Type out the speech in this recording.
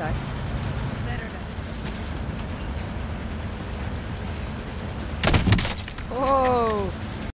die.